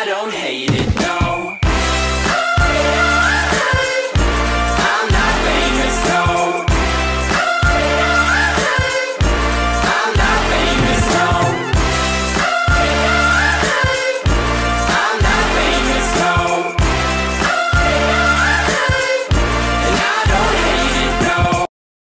I don't hate